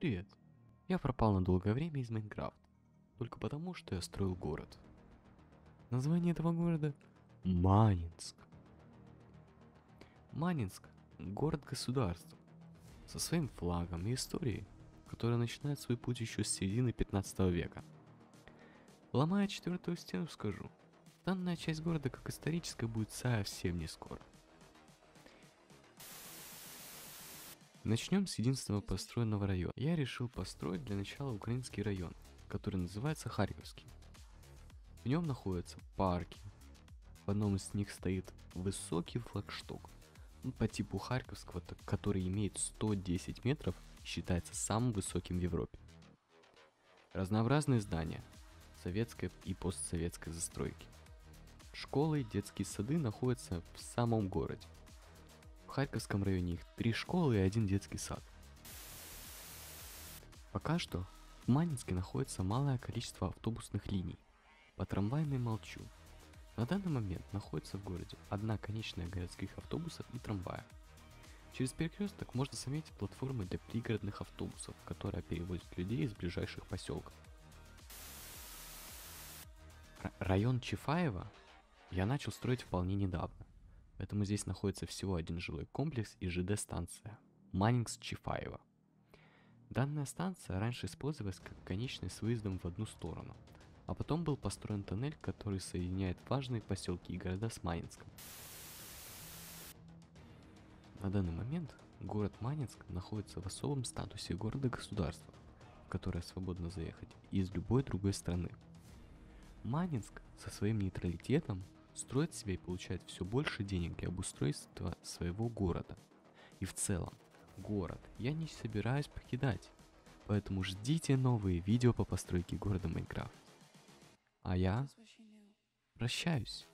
Привет. Я пропал на долгое время из Майнкрафта. Только потому, что я строил город. Название этого города – Манинск. Манинск – город-государство. Со своим флагом и историей, которая начинает свой путь еще с середины 15 века. Ломая четвертую стену, скажу, данная часть города как историческая будет совсем не скоро. Начнем с единственного построенного района. Я решил построить для начала украинский район, который называется Харьковский. В нем находятся парки. В одном из них стоит высокий флагшток. Ну, по типу Харьковского, который имеет 110 метров считается самым высоким в Европе. Разнообразные здания, советской и постсоветской застройки. Школы и детские сады находятся в самом городе. Харьковском районе их три школы и один детский сад. Пока что в Манинске находится малое количество автобусных линий. По трамвайной молчу. На данный момент находится в городе одна конечная городских автобусов и трамвая. Через перекресток можно заметить платформы для пригородных автобусов, которые перевозят людей из ближайших поселков. Р- район Чифаева я начал строить вполне недавно. Поэтому здесь находится всего один жилой комплекс и ЖД-станция – Манингс-Чифаева. Данная станция раньше использовалась как конечная с выездом в одну сторону, а потом был построен тоннель, который соединяет важные поселки и города с Манинском. На данный момент город Манинск находится в особом статусе города-государства, в которое свободно заехать из любой другой страны. Манинск со своим нейтралитетом строит себя и получает все больше денег для обустройства своего города. И в целом, город я не собираюсь покидать. Поэтому ждите новые видео по постройке города Майнкрафт. А я прощаюсь.